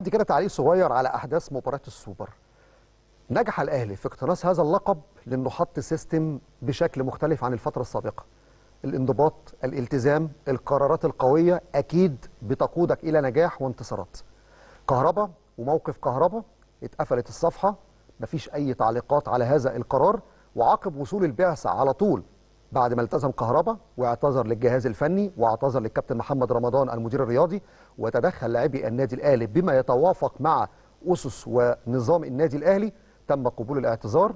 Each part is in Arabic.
دي كده تعليق صغير على أحداث مباراة السوبر. نجح الأهلي في اقتناص هذا اللقب لأنه حط system بشكل مختلف عن الفترة السابقة. الانضباط الالتزام القرارات القوية أكيد بتقودك إلى نجاح وانتصارات. كهربا وموقف كهربا اتقفلت الصفحة مفيش أي تعليقات على هذا القرار وعقب وصول البعثة على طول بعد ما التزم كهربا واعتذر للجهاز الفني واعتذر للكابتن محمد رمضان المدير الرياضي وتدخل لاعبي النادي الأهلي بما يتوافق مع أسس ونظام النادي الأهلي تم قبول الاعتذار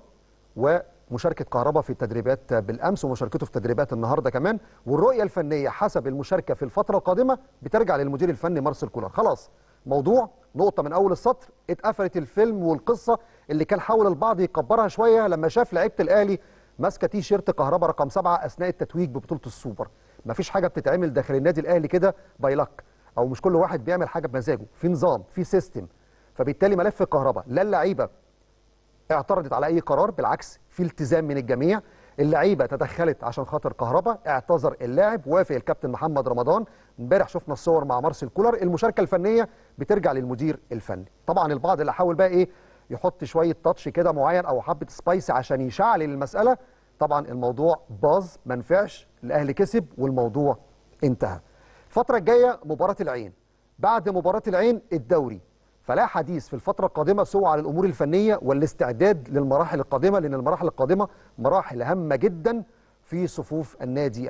ومشاركة كهربا في التدريبات بالأمس ومشاركته في تدريبات النهارده كمان. والرؤية الفنية حسب المشاركة في الفترة القادمة بترجع للمدير الفني مارسيل كولر. خلاص موضوع نقطة من أول السطر اتقفلت الفيلم والقصة اللي كان حاول البعض يكبرها شوية لما شاف لعيبة الأهلي ماسكة تي شيرت كهربا رقم سبعة أثناء التتويج ببطولة السوبر. مفيش حاجة بتتعمل داخل النادي الأهلي كده by luck أو مش كل واحد بيعمل حاجة بمزاجه. في نظام في system فبالتالي ملف كهربا. لا اللعيبة اعترضت على أي قرار بالعكس في التزام من الجميع. اللعيبة تدخلت عشان خاطر كهربا اعتذر اللاعب وافق الكابتن محمد رمضان. امبارح شفنا الصور مع مارسيل كولر. المشاركة الفنية بترجع للمدير الفني. طبعا البعض اللي حاول بقى إيه؟ يحط شوية touch كده معين أو حبة spicy عشان يشعل المسألة طبعا الموضوع باظ ما نفعش الاهلي كسب والموضوع انتهى. الفترة الجاية مباراة العين. بعد مباراة العين الدوري. فلا حديث في الفترة القادمة سوى على الأمور الفنية والاستعداد للمراحل القادمة لأن المراحل القادمة مراحل هامة جدا في صفوف النادي